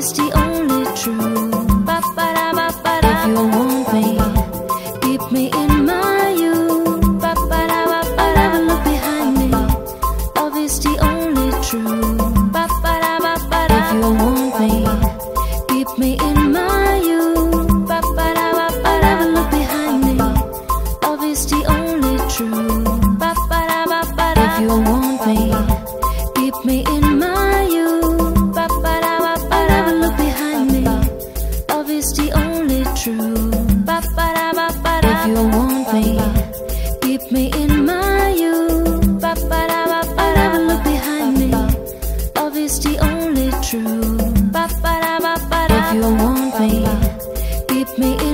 is the only truth. If you want me, keep me in my youth. Never look behind me. Love is the only truth. If you want me, keep me in my youth. Never look behind me. Love is the only truth. If you want me. me in my youth. I never look behind me. Love is the only truth. If you want me, keep me in.